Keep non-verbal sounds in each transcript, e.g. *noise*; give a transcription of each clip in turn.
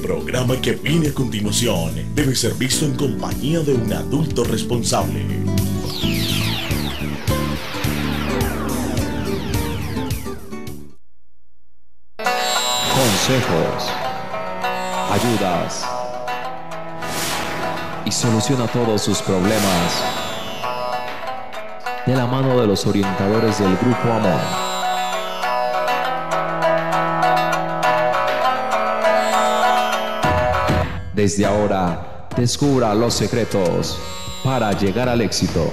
programa que viene a continuación debe ser visto en compañía de un adulto responsable. Consejos, ayudas y soluciona todos sus problemas de la mano de los orientadores del Grupo Amor. Desde ahora, descubra los secretos para llegar al éxito.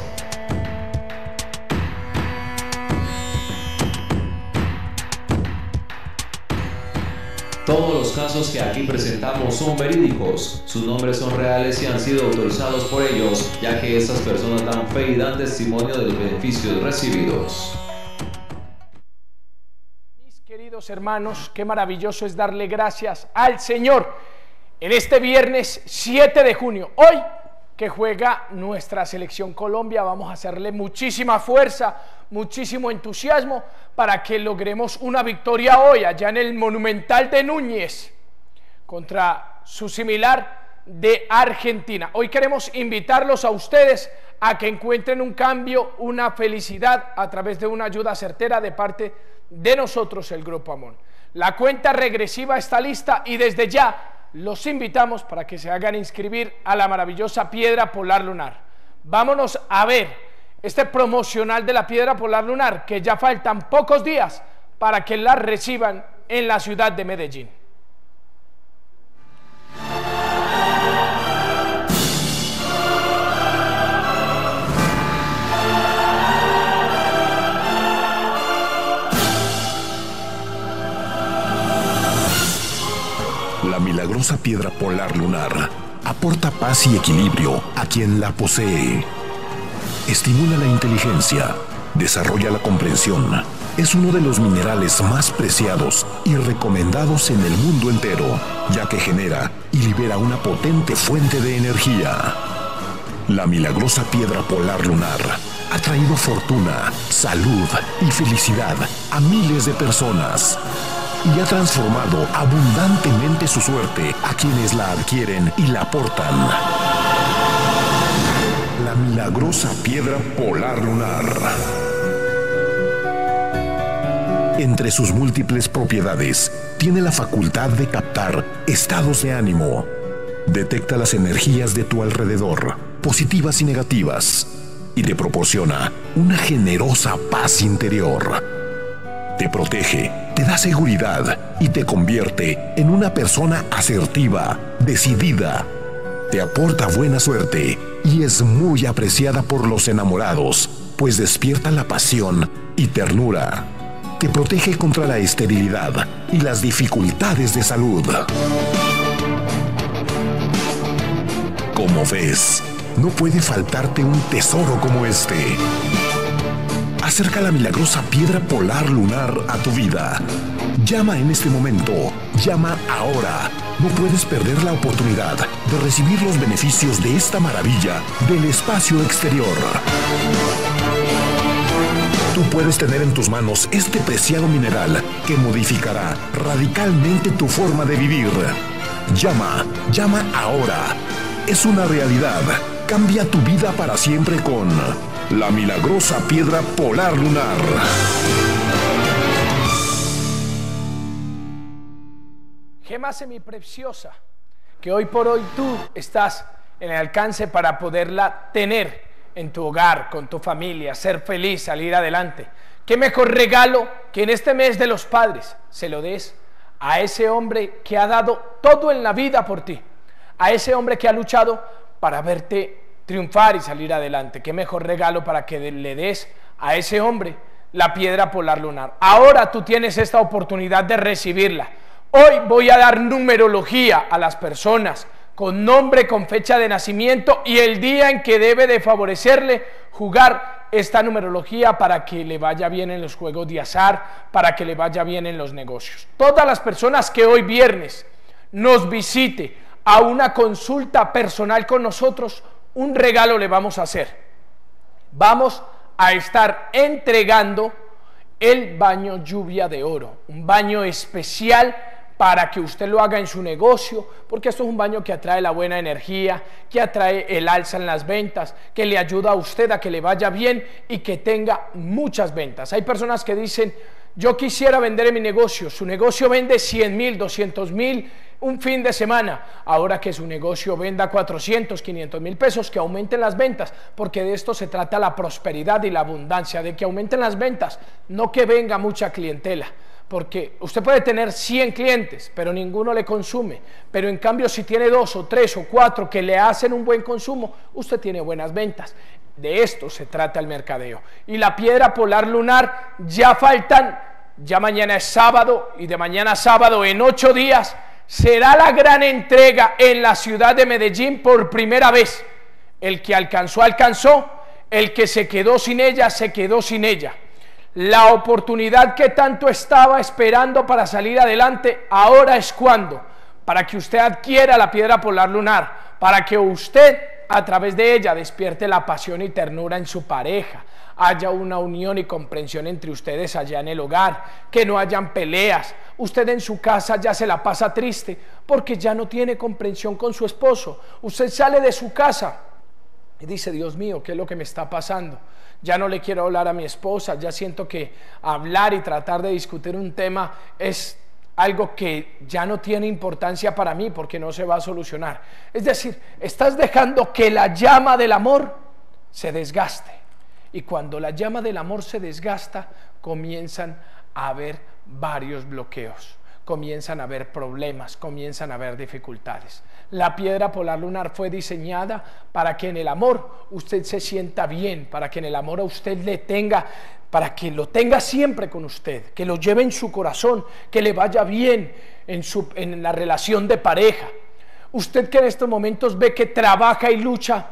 Todos los casos que aquí presentamos son verídicos, sus nombres son reales y han sido autorizados por ellos, ya que estas personas dan fe y dan testimonio de los beneficios recibidos. Mis queridos hermanos, qué maravilloso es darle gracias al Señor en este viernes 7 de junio, hoy que juega nuestra selección Colombia, vamos a hacerle muchísima fuerza, muchísimo entusiasmo para que logremos una victoria hoy allá en el Monumental de Núñez contra su similar de Argentina. Hoy queremos invitarlos a ustedes a que encuentren un cambio, una felicidad a través de una ayuda certera de parte de nosotros, el Grupo Amón. La cuenta regresiva está lista y desde ya los invitamos para que se hagan inscribir a la maravillosa piedra polar lunar. Vámonos a ver este promocional de la piedra polar lunar, que ya faltan pocos días para que la reciban en la ciudad de Medellín. Piedra polar lunar aporta paz y equilibrio a quien la posee. Estimula la inteligencia, desarrolla la comprensión. Es uno de los minerales más preciados y recomendados en el mundo entero, ya que genera y libera una potente fuente de energía. La milagrosa piedra polar lunar ha traído fortuna, salud y felicidad a miles de personas y ha transformado abundantemente su suerte a quienes la adquieren y la portan. La milagrosa piedra polar lunar. Entre sus múltiples propiedades, tiene la facultad de captar estados de ánimo. Detecta las energías de tu alrededor, positivas y negativas, y te proporciona una generosa paz interior te protege, te da seguridad y te convierte en una persona asertiva, decidida. Te aporta buena suerte y es muy apreciada por los enamorados, pues despierta la pasión y ternura. Te protege contra la esterilidad y las dificultades de salud. Como ves, no puede faltarte un tesoro como este acerca la milagrosa piedra polar lunar a tu vida. Llama en este momento, llama ahora. No puedes perder la oportunidad de recibir los beneficios de esta maravilla del espacio exterior. Tú puedes tener en tus manos este preciado mineral que modificará radicalmente tu forma de vivir. Llama, llama ahora. Es una realidad. Cambia tu vida para siempre con la milagrosa piedra polar lunar. Gema semipreciosa, que hoy por hoy tú estás en el alcance para poderla tener en tu hogar, con tu familia, ser feliz, salir adelante. ¿Qué mejor regalo que en este mes de los padres se lo des a ese hombre que ha dado todo en la vida por ti? A ese hombre que ha luchado para verte triunfar y salir adelante. Qué mejor regalo para que le des a ese hombre la piedra polar lunar. Ahora tú tienes esta oportunidad de recibirla. Hoy voy a dar numerología a las personas con nombre, con fecha de nacimiento y el día en que debe de favorecerle jugar esta numerología para que le vaya bien en los juegos de azar, para que le vaya bien en los negocios. Todas las personas que hoy viernes nos visite a una consulta personal con nosotros, un regalo le vamos a hacer. Vamos a estar entregando el baño lluvia de oro, un baño especial para que usted lo haga en su negocio, porque esto es un baño que atrae la buena energía, que atrae el alza en las ventas, que le ayuda a usted a que le vaya bien y que tenga muchas ventas. Hay personas que dicen, yo quisiera vender en mi negocio, su negocio vende 100 mil, 200 mil un fin de semana, ahora que su negocio venda 400, 500 mil pesos, que aumenten las ventas, porque de esto se trata la prosperidad y la abundancia, de que aumenten las ventas, no que venga mucha clientela porque usted puede tener 100 clientes, pero ninguno le consume. Pero en cambio, si tiene dos o tres o cuatro que le hacen un buen consumo, usted tiene buenas ventas. De esto se trata el mercadeo. Y la piedra polar lunar, ya faltan, ya mañana es sábado y de mañana a sábado en ocho días será la gran entrega en la ciudad de Medellín por primera vez. El que alcanzó, alcanzó. El que se quedó sin ella, se quedó sin ella. La oportunidad que tanto estaba esperando para salir adelante, ahora es cuando, para que usted adquiera la piedra polar lunar, para que usted a través de ella despierte la pasión y ternura en su pareja, haya una unión y comprensión entre ustedes allá en el hogar, que no hayan peleas. Usted en su casa ya se la pasa triste porque ya no tiene comprensión con su esposo. Usted sale de su casa y dice, Dios mío, ¿qué es lo que me está pasando? ya no le quiero hablar a mi esposa, ya siento que hablar y tratar de discutir un tema es algo que ya no tiene importancia para mí porque no se va a solucionar. Es decir, estás dejando que la llama del amor se desgaste. Y cuando la llama del amor se desgasta, comienzan a haber varios bloqueos comienzan a haber problemas, comienzan a haber dificultades. La piedra polar lunar fue diseñada para que en el amor usted se sienta bien, para que en el amor a usted le tenga, para que lo tenga siempre con usted, que lo lleve en su corazón, que le vaya bien en, su, en la relación de pareja. Usted que en estos momentos ve que trabaja y lucha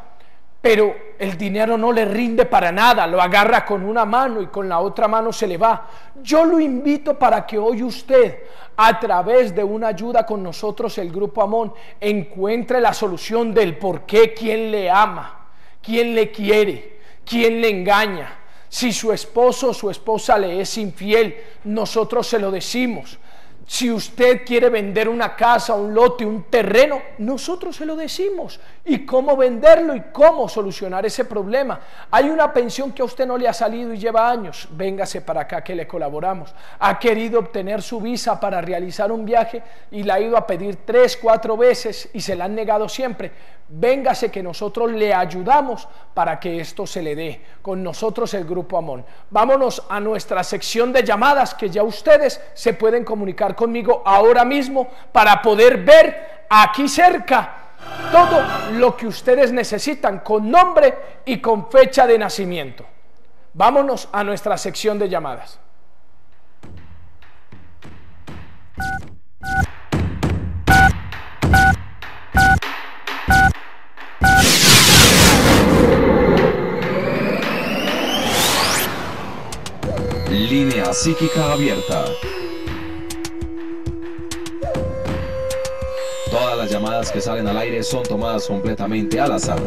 pero el dinero no le rinde para nada, lo agarra con una mano y con la otra mano se le va. Yo lo invito para que hoy usted, a través de una ayuda con nosotros, el Grupo Amón, encuentre la solución del por qué, quién le ama, quién le quiere, quién le engaña. Si su esposo o su esposa le es infiel, nosotros se lo decimos. Si usted quiere vender una casa, un lote, un terreno, nosotros se lo decimos. Y cómo venderlo y cómo solucionar ese problema. Hay una pensión que a usted no le ha salido y lleva años. Véngase para acá que le colaboramos. Ha querido obtener su visa para realizar un viaje y la ha ido a pedir tres, cuatro veces y se la han negado siempre. Véngase que nosotros le ayudamos para que esto se le dé. Con nosotros el Grupo Amón. Vámonos a nuestra sección de llamadas que ya ustedes se pueden comunicar conmigo ahora mismo para poder ver aquí cerca todo lo que ustedes necesitan con nombre y con fecha de nacimiento. Vámonos a nuestra sección de llamadas. Línea psíquica abierta. Llamadas que salen al aire son tomadas completamente al azar.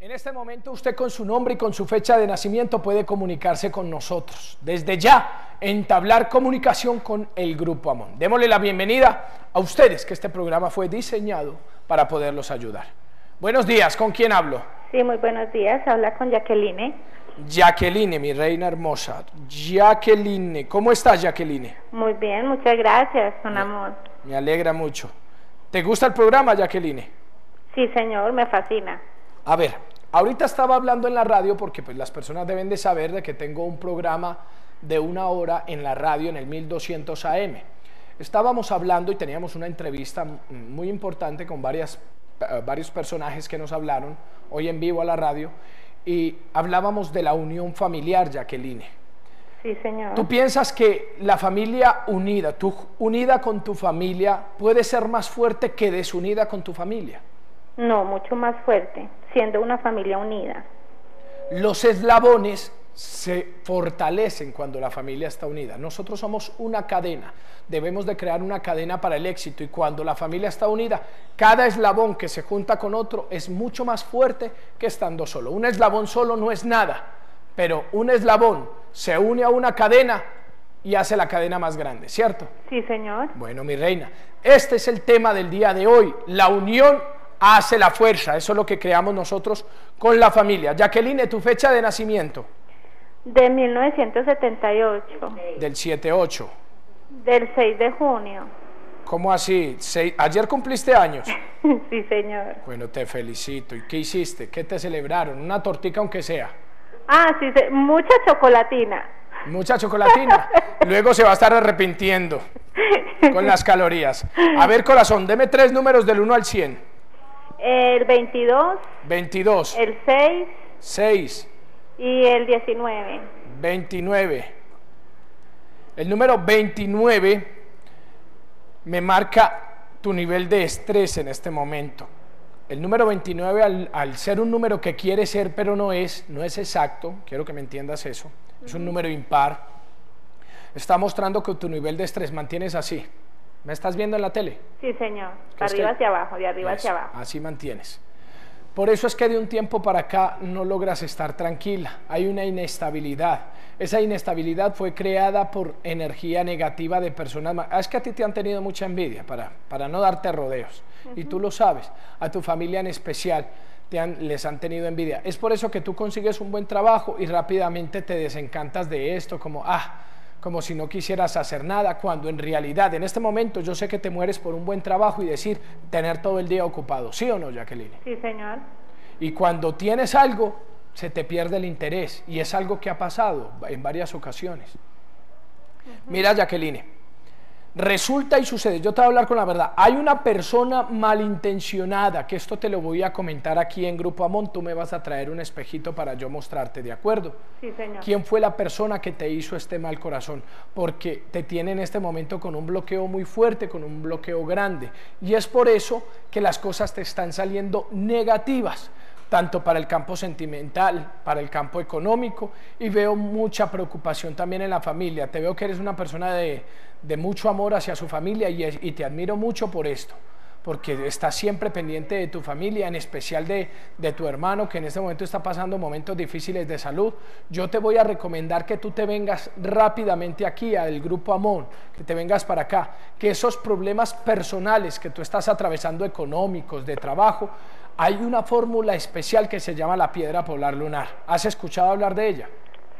En este momento usted con su nombre y con su fecha de nacimiento puede comunicarse con nosotros. Desde ya, entablar comunicación con el Grupo Amón. Démosle la bienvenida a ustedes, que este programa fue diseñado para poderlos ayudar. Buenos días, ¿con quién hablo? Sí, muy buenos días. Habla con Jacqueline. Jacqueline, mi reina hermosa. Jacqueline, ¿cómo estás, Jacqueline? Muy bien, muchas gracias, un amor. Me alegra mucho. ¿Te gusta el programa, Jacqueline? Sí, señor, me fascina. A ver, ahorita estaba hablando en la radio porque pues, las personas deben de saber de que tengo un programa de una hora en la radio en el 1200 AM. Estábamos hablando y teníamos una entrevista muy importante con varias, eh, varios personajes que nos hablaron hoy en vivo a la radio y hablábamos de la unión familiar, Jacqueline. Sí, señor. ¿Tú piensas que la familia unida, tú unida con tu familia, puede ser más fuerte que desunida con tu familia? No, mucho más fuerte, siendo una familia unida. Los eslabones se fortalecen cuando la familia está unida. Nosotros somos una cadena, debemos de crear una cadena para el éxito y cuando la familia está unida, cada eslabón que se junta con otro es mucho más fuerte que estando solo. Un eslabón solo no es nada, pero un eslabón se une a una cadena y hace la cadena más grande, ¿cierto? Sí, señor. Bueno, mi reina, este es el tema del día de hoy. La unión hace la fuerza. Eso es lo que creamos nosotros con la familia. Jacqueline, tu fecha de nacimiento. De 1978. Del 7-8. Del 6 de junio. ¿Cómo así? ¿Ayer cumpliste años? *laughs* sí, señor. Bueno, te felicito. ¿Y qué hiciste? ¿Qué te celebraron? Una tortica aunque sea. Ah, sí, mucha chocolatina. Mucha chocolatina. *laughs* Luego se va a estar arrepintiendo con las calorías. A ver, corazón, deme tres números del 1 al 100. El 22, 22, el 6 6, y el 19. 29. El número 29 me marca tu nivel de estrés en este momento. El número 29, al, al ser un número que quiere ser pero no es, no es exacto, quiero que me entiendas eso, es un número impar, está mostrando que tu nivel de estrés mantienes así. ¿Me estás viendo en la tele? Sí, señor. Es Arriba hacia abajo, de arriba hacia abajo. Así mantienes. Por eso es que de un tiempo para acá no logras estar tranquila. Hay una inestabilidad. Esa inestabilidad fue creada por energía negativa de personas. Ah, Es que a ti te han tenido mucha envidia, para, para no darte rodeos. Y tú lo sabes. A tu familia en especial te han- les han tenido envidia. Es por eso que tú consigues un buen trabajo y rápidamente te desencantas de esto, como, ah, como si no quisieras hacer nada, cuando en realidad en este momento yo sé que te mueres por un buen trabajo y decir tener todo el día ocupado, ¿sí o no, Jacqueline? Sí, señor. Y cuando tienes algo, se te pierde el interés y es algo que ha pasado en varias ocasiones. Mira, Jacqueline, resulta y sucede, yo te voy a hablar con la verdad, hay una persona malintencionada, que esto te lo voy a comentar aquí en Grupo Amón, tú me vas a traer un espejito para yo mostrarte, ¿de acuerdo? Sí, señor. ¿Quién fue la persona que te hizo este mal corazón? Porque te tiene en este momento con un bloqueo muy fuerte, con un bloqueo grande. Y es por eso que las cosas te están saliendo negativas, tanto para el campo sentimental, para el campo económico, y veo mucha preocupación también en la familia. Te veo que eres una persona de, de mucho amor hacia su familia y, te admiro mucho por esto porque estás siempre pendiente de tu familia, en especial de, de tu hermano que en este momento está pasando momentos difíciles de salud. Yo te voy a recomendar que tú te vengas rápidamente aquí al grupo Amón, que te vengas para acá, que esos problemas personales que tú estás atravesando, económicos, de trabajo, hay una fórmula especial que se llama la piedra polar lunar. ¿Has escuchado hablar de ella?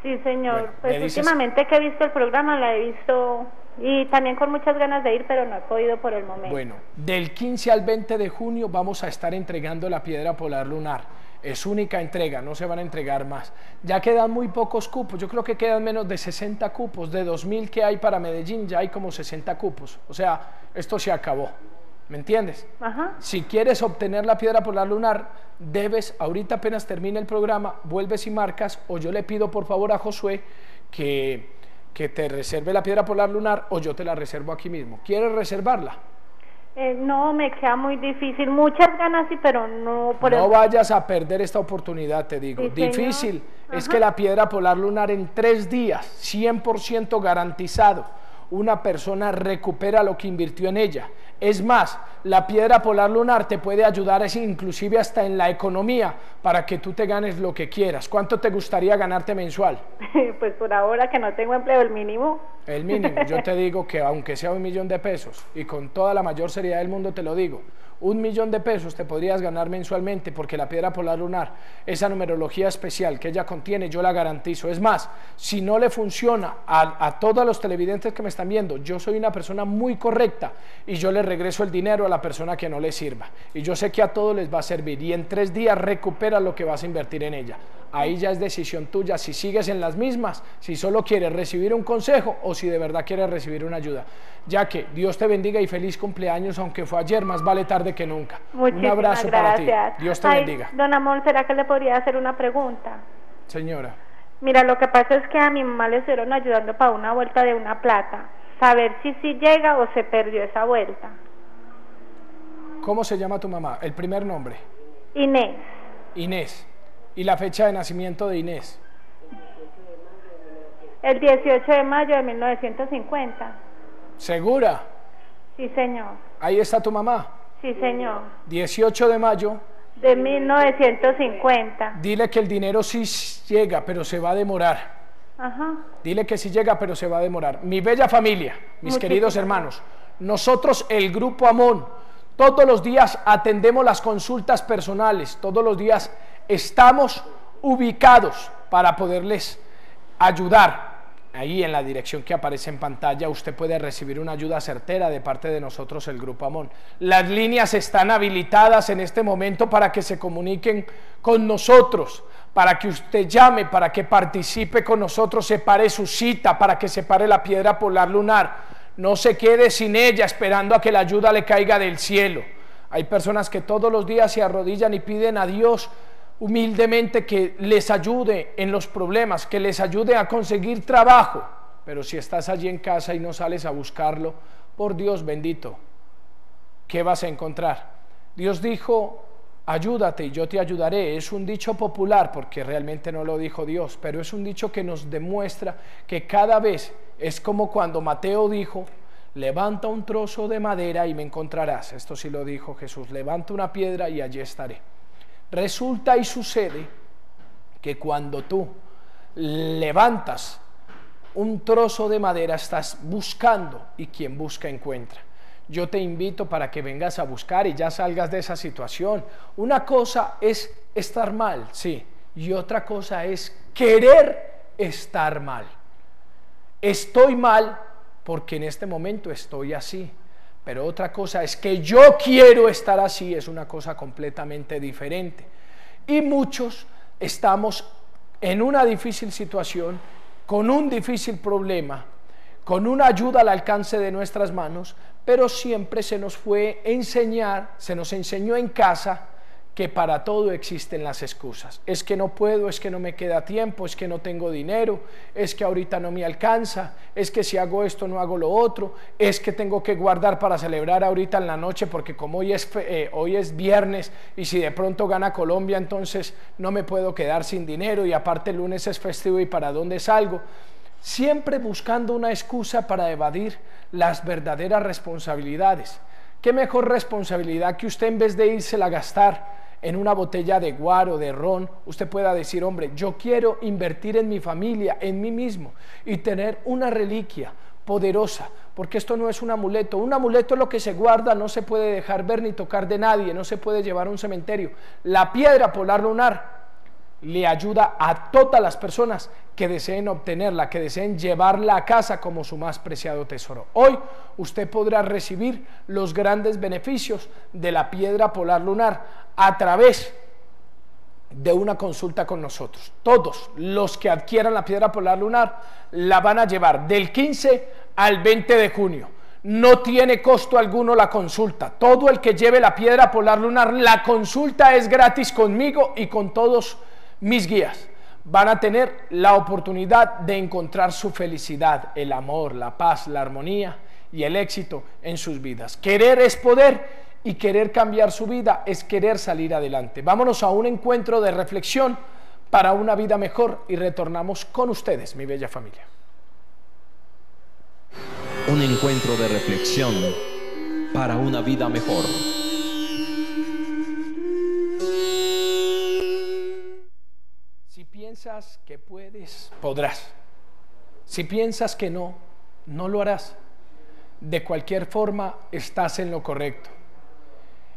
Sí, señor. Bueno, pues dices- últimamente que he visto el programa la he visto y también con muchas ganas de ir, pero no he podido por el momento. Bueno, del 15 al 20 de junio vamos a estar entregando la piedra polar lunar. Es única entrega, no se van a entregar más. Ya quedan muy pocos cupos, yo creo que quedan menos de 60 cupos. De 2.000 que hay para Medellín ya hay como 60 cupos. O sea, esto se acabó. ¿Me entiendes? Ajá. Si quieres obtener la piedra polar lunar, debes, ahorita apenas termine el programa, vuelves y marcas, o yo le pido por favor a Josué que, que te reserve la piedra polar lunar, o yo te la reservo aquí mismo. ¿Quieres reservarla? Eh, no, me queda muy difícil. Muchas ganas sí, pero no por no vayas a perder esta oportunidad, te digo. Sí. Difícil es que la piedra polar lunar en tres días, 100% garantizado, una persona recupera lo que invirtió en ella. Es más, la piedra polar lunar te puede ayudar es inclusive hasta en la economía para que tú te ganes lo que quieras. ¿Cuánto te gustaría ganarte mensual? *laughs* pues por ahora que no tengo empleo, el mínimo. El mínimo, yo *laughs* te digo que aunque sea un millón de pesos, y con toda la mayor seriedad del mundo te lo digo, un millón de pesos te podrías ganar mensualmente porque la piedra polar lunar, esa numerología especial que ella contiene, yo la garantizo. Es más, si no le funciona a, todos los televidentes que me están viendo, yo soy una persona muy correcta y yo le regreso el dinero a la persona que no le sirva. Y yo sé que a todos les va a servir y en tres días recupera lo que vas a invertir en ella. Ahí ya es decisión tuya si sigues en las mismas, si solo quieres recibir un consejo o si de verdad quieres recibir una ayuda. Ya que Dios te bendiga y feliz cumpleaños, aunque fue ayer, más vale tarde que nunca. Muchísimas un abrazo gracias. para ti. Dios te Ay, bendiga. Don Amor, ¿será que le podría hacer una pregunta? Señora, Mira, lo que pasa es que a mi mamá le estuvieron ayudando para una vuelta de una plata. Saber si sí llega o se perdió esa vuelta. ¿cómo se llama tu mamá? El primer nombre. Inés, Inés. ¿Y la fecha de nacimiento de Inés? el 18 de mayo de 1950. ¿Segura? Sí, señor. Ahí está tu mamá. Sí, señor. 18 de mayo. De 1950. Dile que el dinero sí llega, pero se va a demorar. Ajá. Dile que sí llega, pero se va a demorar. Mi bella familia, mis Muchísimas queridos hermanos, nosotros, el Grupo Amón, todos los días atendemos las consultas personales, todos los días estamos ubicados para poderles ayudar. Ahí en la dirección que aparece en pantalla usted puede recibir una ayuda certera de parte de nosotros, el Grupo Amón. Las líneas están habilitadas en este momento para que se comuniquen con nosotros, para que usted llame, para que participe con nosotros, separe su cita, para que separe la piedra polar lunar. No se quede sin ella esperando a que la ayuda le caiga del cielo. Hay personas que todos los días se arrodillan y piden a Dios humildemente que les ayude en los problemas, que les ayude a conseguir trabajo. Pero si estás allí en casa y no sales a buscarlo, por Dios bendito, ¿qué vas a encontrar? Dios dijo, ayúdate y yo te ayudaré. Es un dicho popular porque realmente no lo dijo Dios, pero es un dicho que nos demuestra que cada vez es como cuando Mateo dijo, levanta un trozo de madera y me encontrarás. Esto sí lo dijo Jesús, levanta una piedra y allí estaré. Resulta y sucede que cuando tú levantas un trozo de madera estás buscando y quien busca encuentra. Yo te invito para que vengas a buscar y ya salgas de esa situación. Una cosa es estar mal, sí, y otra cosa es querer estar mal. Estoy mal porque en este momento estoy así. Pero otra cosa es que yo quiero estar así, es una cosa completamente diferente. Y muchos estamos en una difícil situación, con un difícil problema, con una ayuda al alcance de nuestras manos, pero siempre se nos fue enseñar, se nos enseñó en casa que para todo existen las excusas. Es que no puedo, es que no me queda tiempo, es que no tengo dinero, es que ahorita no me alcanza, es que si hago esto no hago lo otro, es que tengo que guardar para celebrar ahorita en la noche porque como hoy es, eh, hoy es viernes y si de pronto gana Colombia entonces no me puedo quedar sin dinero y aparte el lunes es festivo y para dónde salgo. Siempre buscando una excusa para evadir las verdaderas responsabilidades. ¿Qué mejor responsabilidad que usted en vez de irse a gastar en una botella de guaro, de ron, usted pueda decir, hombre, yo quiero invertir en mi familia, en mí mismo y tener una reliquia poderosa, porque esto no es un amuleto. Un amuleto es lo que se guarda, no se puede dejar ver ni tocar de nadie, no se puede llevar a un cementerio. La piedra polar lunar le ayuda a todas las personas que deseen obtenerla, que deseen llevarla a casa como su más preciado tesoro. Hoy usted podrá recibir los grandes beneficios de la piedra polar lunar a través de una consulta con nosotros. Todos los que adquieran la piedra polar lunar la van a llevar del 15 al 20 de junio. No tiene costo alguno la consulta. Todo el que lleve la piedra polar lunar, la consulta es gratis conmigo y con todos mis guías. Van a tener la oportunidad de encontrar su felicidad, el amor, la paz, la armonía y el éxito en sus vidas. Querer es poder y querer cambiar su vida es querer salir adelante. Vámonos a un encuentro de reflexión para una vida mejor y retornamos con ustedes, mi bella familia. Un encuentro de reflexión para una vida mejor. Piensas que puedes, podrás. Si piensas que no, no lo harás. De cualquier forma, estás en lo correcto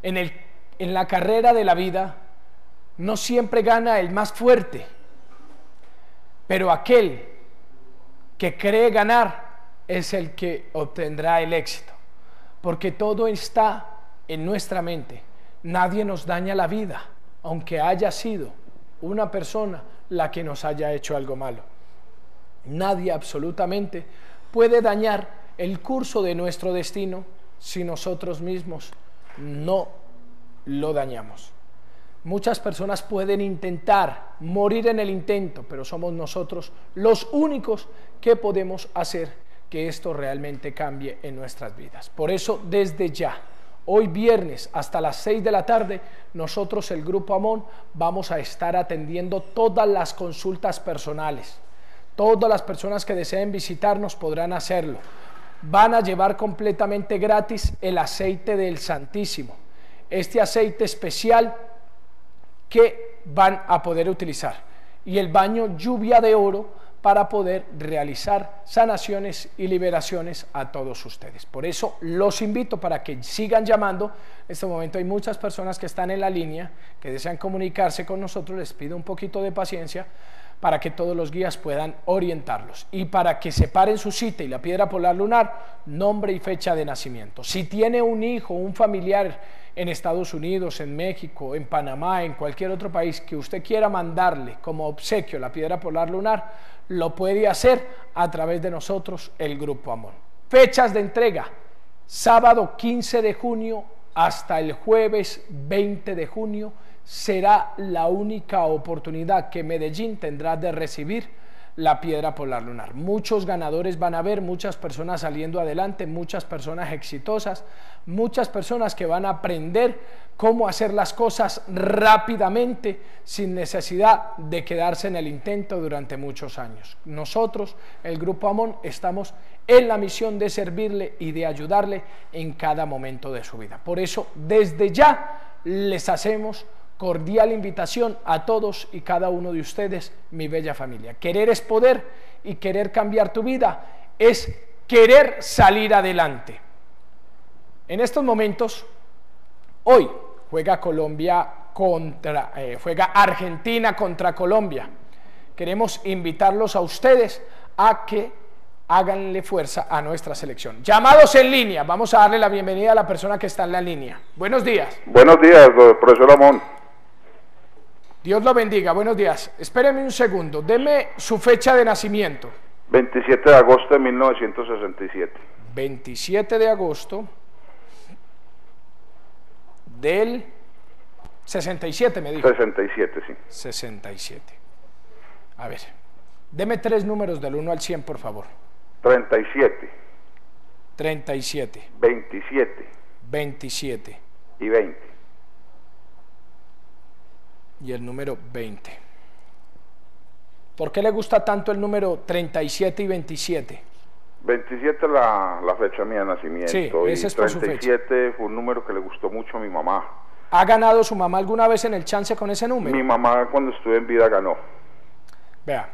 en, el, en la carrera de la vida no siempre gana el más fuerte, pero aquel que cree ganar es el que obtendrá el éxito, porque todo está en nuestra mente. Nadie nos daña la vida, aunque haya sido una persona la que nos haya hecho algo malo. Nadie absolutamente puede dañar el curso de nuestro destino si nosotros mismos no lo dañamos. Muchas personas pueden intentar morir en el intento, pero somos nosotros los únicos que podemos hacer que esto realmente cambie en nuestras vidas. Por eso, desde ya, hoy viernes hasta las 6 de la tarde, nosotros, el Grupo Amón, vamos a estar atendiendo todas las consultas personales. Todas las personas que deseen visitarnos podrán hacerlo van a llevar completamente gratis el aceite del Santísimo. Este aceite especial que van a poder utilizar. Y el baño lluvia de oro para poder realizar sanaciones y liberaciones a todos ustedes. Por eso los invito para que sigan llamando. En este momento hay muchas personas que están en la línea, que desean comunicarse con nosotros. Les pido un poquito de paciencia para que todos los guías puedan orientarlos y para que separen su cita y la piedra polar lunar, nombre y fecha de nacimiento. Si tiene un hijo, un familiar en Estados Unidos, en México, en Panamá, en cualquier otro país que usted quiera mandarle como obsequio la piedra polar lunar, lo puede hacer a través de nosotros, el Grupo Amón. Fechas de entrega, sábado 15 de junio hasta el jueves 20 de junio será la única oportunidad que Medellín tendrá de recibir la piedra polar lunar. Muchos ganadores van a ver, muchas personas saliendo adelante, muchas personas exitosas, muchas personas que van a aprender cómo hacer las cosas rápidamente sin necesidad de quedarse en el intento durante muchos años. Nosotros, el Grupo Amón, estamos en la misión de servirle y de ayudarle en cada momento de su vida. Por eso, desde ya les hacemos cordial invitación a todos y cada uno de ustedes, mi bella familia. Querer es poder y querer cambiar tu vida es querer salir adelante. En estos momentos, hoy juega Colombia contra, eh, juega Argentina contra Colombia. Queremos invitarlos a ustedes a que háganle fuerza a nuestra selección. Llamados en línea, vamos a darle la bienvenida a la persona que está en la línea. Buenos días. Buenos días, profesor Amón. Dios lo bendiga, buenos días. Espéreme un segundo, deme su fecha de nacimiento. 27 de agosto de 1967. 27 de agosto del 67, me dijo. 67, sí. 67. A ver, deme tres números del 1 al 100, por favor. 37. 37. 27. 27. Y 20 y el número 20. ¿Por qué le gusta tanto el número 37 y 27? 27 la, la fecha mía de nacimiento sí, ese es 37 fue un número que le gustó mucho a mi mamá. ¿Ha ganado su mamá alguna vez en el chance con ese número? Mi mamá cuando estuve en vida ganó. Vea,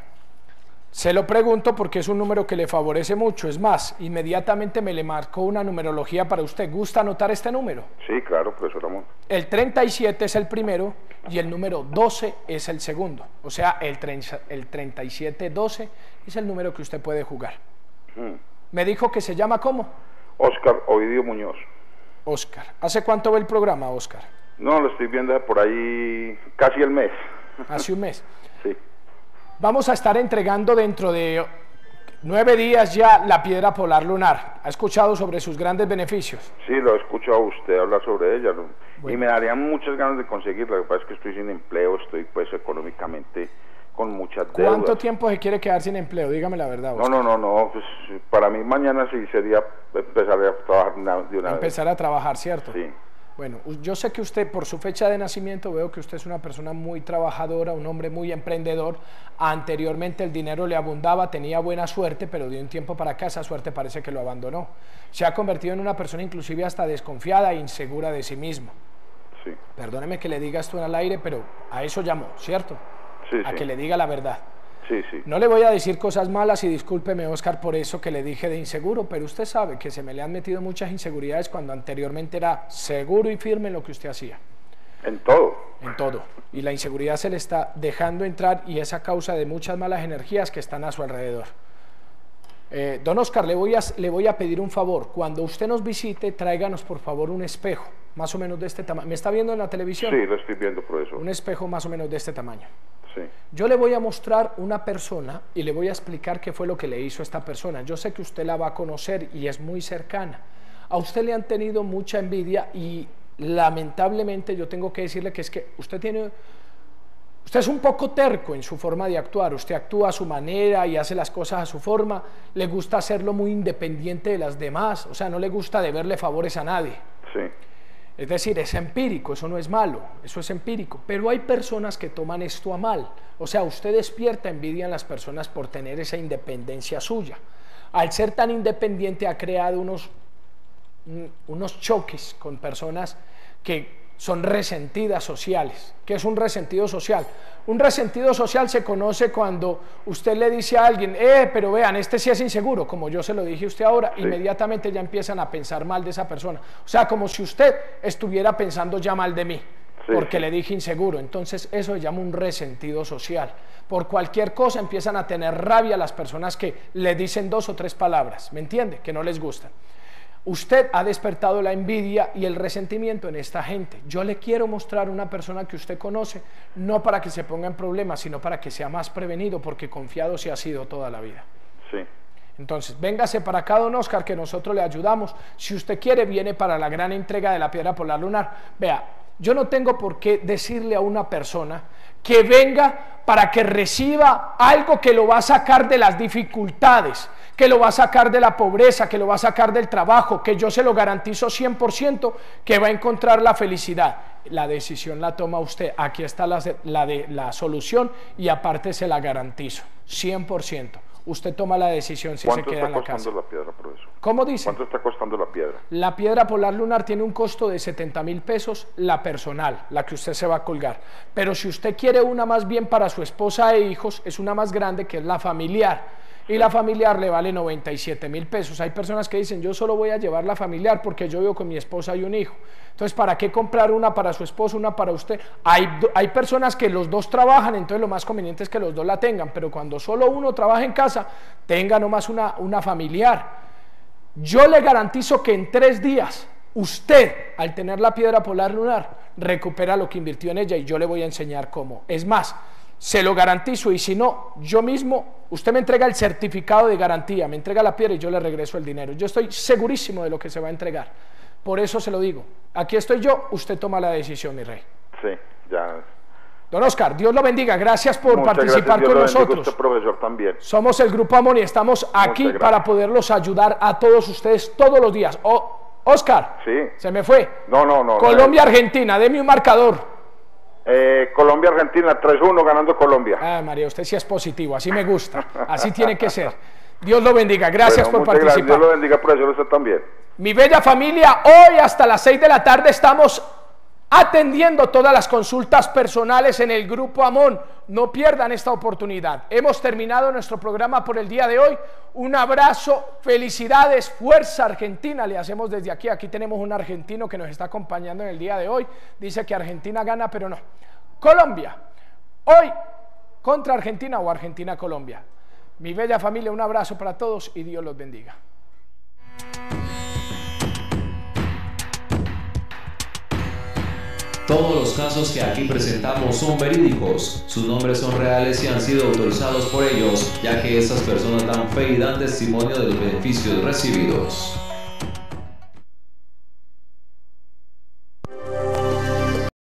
se lo pregunto porque es un número que le favorece mucho. Es más, inmediatamente me le marcó una numerología para usted. ¿Gusta anotar este número? Sí, claro, profesor Ramón. El 37 es el primero y el número 12 es el segundo. O sea, el, el 3712 es el número que usted puede jugar. Mm. Me dijo que se llama ¿cómo? Oscar Ovidio Muñoz. Oscar. ¿Hace cuánto ve el programa, Oscar? No, lo estoy viendo por ahí casi el mes. Hace un mes. sí. Vamos a estar entregando dentro de nueve días ya la piedra polar lunar. ¿Ha escuchado sobre sus grandes beneficios? Sí, lo he escuchado a usted hablar sobre ella. Y me darían muchas ganas de conseguirla. Lo que pasa es que estoy sin empleo, estoy pues económicamente con muchas deudas. ¿Cuánto tiempo se quiere quedar sin empleo? Dígame la verdad. No, no, no, no. Pues, para mí mañana sí sería empezar a trabajar de una vez. Empezar a trabajar, ¿cierto? Sí. Bueno, yo sé que usted, por su fecha de nacimiento, veo que usted es una persona muy trabajadora, un hombre muy emprendedor. Anteriormente el dinero le abundaba, tenía buena suerte, pero de un tiempo para acá esa suerte parece que lo abandonó. Se ha convertido en una persona inclusive hasta desconfiada e insegura de sí mismo. Sí. Perdóneme que le diga esto al aire, pero a eso llamó, ¿cierto? Sí, a que le diga la verdad. Sí, sí. No le voy a decir cosas malas y discúlpeme, Oscar, por eso que le dije de inseguro, pero usted sabe que se me le han metido muchas inseguridades cuando anteriormente era seguro y firme en lo que usted hacía. En todo. En todo. Y la inseguridad se le está dejando entrar y es a causa de muchas malas energías que están a su alrededor. Eh, don Oscar, le voy, a, le voy a pedir un favor. Cuando usted nos visite, tráiganos por favor un espejo, más o menos de este tamaño. ¿Me está viendo en la televisión? Sí, lo estoy viendo por eso. Un espejo más o menos de este tamaño. Sí. Yo le voy a mostrar una persona y le voy a explicar qué fue lo que le hizo esta persona. Yo sé que usted la va a conocer y es muy cercana. A usted le han tenido mucha envidia y lamentablemente yo tengo que decirle que es que usted tiene Usted es un poco terco en su forma de actuar, usted actúa a su manera y hace las cosas a su forma, le gusta hacerlo muy independiente de las demás, o sea, no le gusta deberle favores a nadie. Sí. Es decir, es empírico, eso no es malo, eso es empírico. Pero hay personas que toman esto a mal. O sea, usted despierta envidia en las personas por tener esa independencia suya. Al ser tan independiente ha creado unos, unos choques con personas que son resentidas sociales. ¿Qué es un resentido social? Un resentido social se conoce cuando usted le dice a alguien, eh, pero vean, este sí es inseguro, como yo se lo dije a usted ahora, inmediatamente ya empiezan a pensar mal de esa persona. O sea, como si usted estuviera pensando ya mal de mí, porque le dije inseguro. Entonces eso se llama un resentido social. Por cualquier cosa empiezan a tener rabia las personas que le dicen dos o tres palabras, ¿me entiende? Que no les gustan. Usted ha despertado la envidia y el resentimiento en esta gente. Yo le quiero mostrar una persona que usted conoce, no para que se ponga en problemas, sino para que sea más prevenido, porque confiado se ha sido toda la vida. Sí. Entonces, véngase para acá, don Oscar, que nosotros le ayudamos. Si usted quiere, viene para la gran entrega de la piedra polar lunar. Vea, yo no tengo por qué decirle a una persona que venga para que reciba algo que lo va a sacar de las dificultades, que lo va a sacar de la pobreza, que lo va a sacar del trabajo, que yo se lo garantizo 100% que va a encontrar la felicidad. La decisión la toma usted. Aquí está la, de, la solución y aparte se la garantizo, 100%. Usted toma la decisión si se queda en la casa. ¿Cuánto está costando la piedra, profesor? ¿Cómo dice? ¿Cuánto está costando la piedra? La piedra polar lunar tiene un costo de 70 mil pesos, la personal, la que usted se va a colgar. Pero si usted quiere una más bien para su esposa e hijos, es una más grande que es la familiar y la familiar le vale 97 mil pesos. Hay personas que dicen, yo solo voy a llevar la familiar porque yo vivo con mi esposa y un hijo. Entonces, ¿para qué comprar una para su esposo, una para usted? Hay, hay personas que los dos trabajan, entonces lo más conveniente es que los dos la tengan, pero cuando solo uno trabaja en casa, tenga nomás una, una familiar. Yo le garantizo que en tres días usted, al tener la piedra polar lunar, recupera lo que invirtió en ella y yo le voy a enseñar cómo. Es más, se lo garantizo y si no, yo mismo, usted me entrega el certificado de garantía, me entrega la piedra y yo le regreso el dinero. Yo estoy segurísimo de lo que se va a entregar. Por eso se lo digo. Aquí estoy yo, usted toma la decisión, mi rey. Sí, ya. Don Oscar, Dios lo bendiga. Gracias por participar con nosotros. Usted, profesor, también. Somos el Grupo Amor y estamos aquí para poderlos ayudar a todos ustedes todos los días. Oscar, sí. se me fue. No, no, no. Colombia-Argentina, deme un marcador. Eh, Colombia-Argentina 3-1 ganando Colombia. Ah, María, usted sí es positivo, así me gusta, así tiene que ser. Dios lo bendiga, gracias por participar. Dios lo bendiga, profesor, usted también. Mi bella familia, hoy hasta las 6 de la tarde estamos atendiendo todas las consultas personales en el Grupo Amón. No pierdan esta oportunidad. Hemos terminado nuestro programa por el día de hoy. Un abrazo, felicidades, fuerza Argentina. Le hacemos desde aquí. Aquí tenemos un argentino que nos está acompañando en el día de hoy. Dice que Argentina gana, pero no. Colombia. Hoy contra Argentina o Argentina-Colombia. Mi bella familia, un abrazo para todos y Dios los bendiga. Todos los casos que aquí presentamos son verídicos, sus nombres son reales y han sido autorizados por ellos, ya que estas personas dan fe y dan testimonio de los beneficios recibidos.